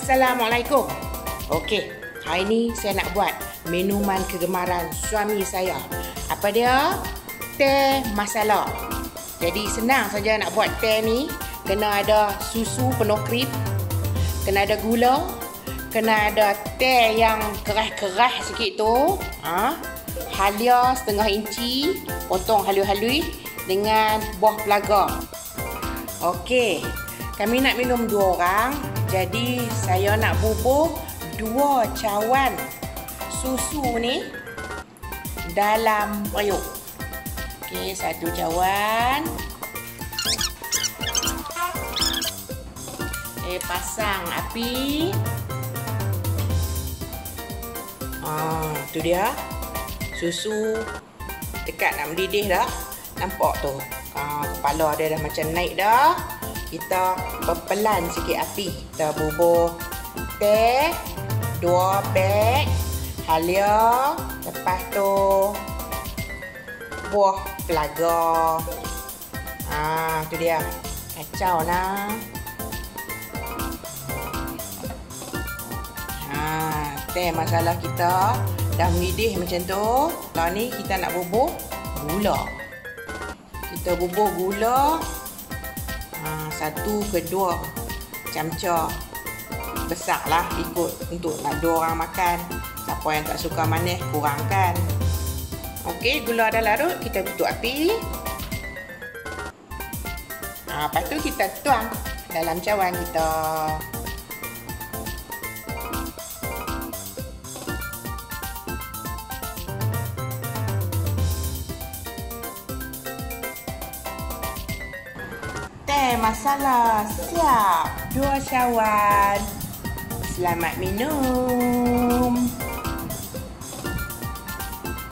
Assalamualaikum. Okey, hari ni saya nak buat minuman kegemaran suami saya. Apa dia? Teh masala. Jadi senang saja nak buat teh ni. Kena ada susu penuh krim. Kena ada gula. Kena ada teh yang keras-keras sikit tu. Ha? Halia setengah inci. Potong halus-halus dengan buah pelaga. Okey. Kami nak minum dua orang. Jadi saya nak bubuh dua cawan susu ni dalam periuk. Okey, satu cawan. Eh, pasang api. Ah, tu dia. Susu dekat nak mendidih dah. Nampak tu. Ah, kepala dia dah macam naik dah kita berpelan sikit api. Kita bubuh teh, dua beg, halia, lepas tu buah pelaga. Ah, tu dia. Kacau lah. Ha, teh masalah kita dah mendidih macam tu. Lah ni kita nak bubuh gula. Kita bubuh gula Ha, satu ke dua camca besar lah ikut untuk nak dua orang makan. Siapa yang tak suka manis kurangkan. Ok gula dah larut kita tutup api. Ha, lepas tu kita tuang dalam cawan kita teh masala siap. Dua cawan. Selamat minum.